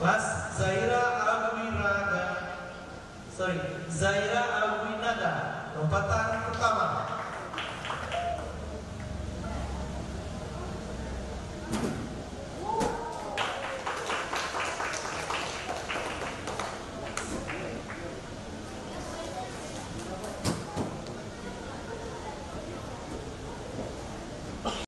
Mas Zaira Alwinada sorry Zaira Alwinada lompatan pertama Thank you.